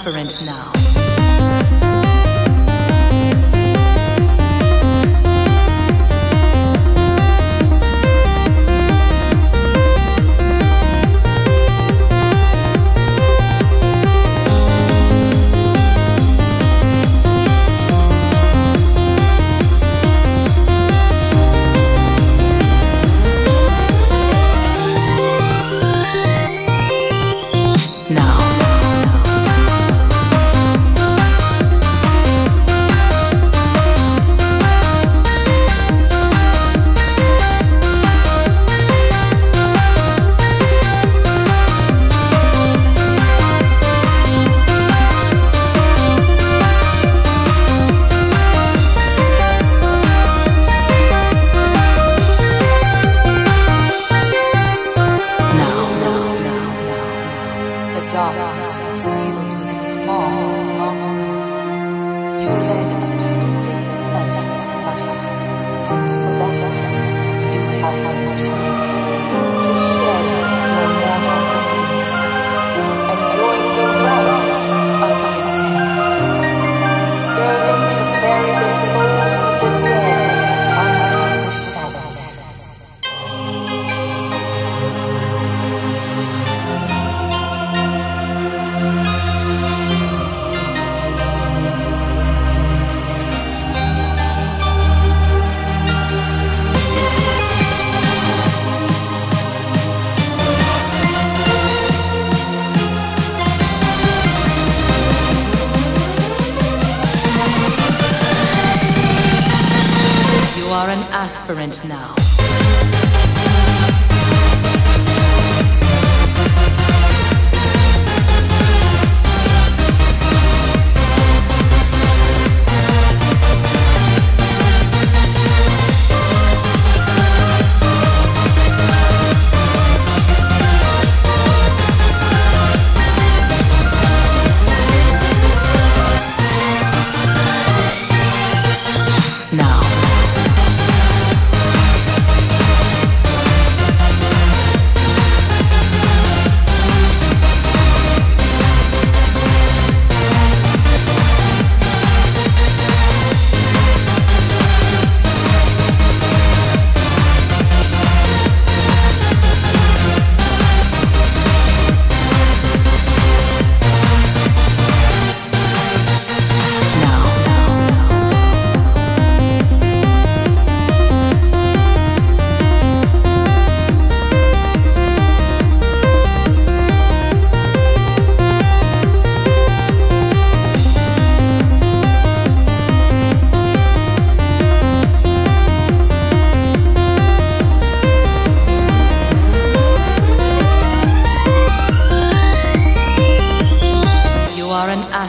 aspirant now. Darkness was aspirant now.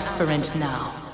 aspirant now.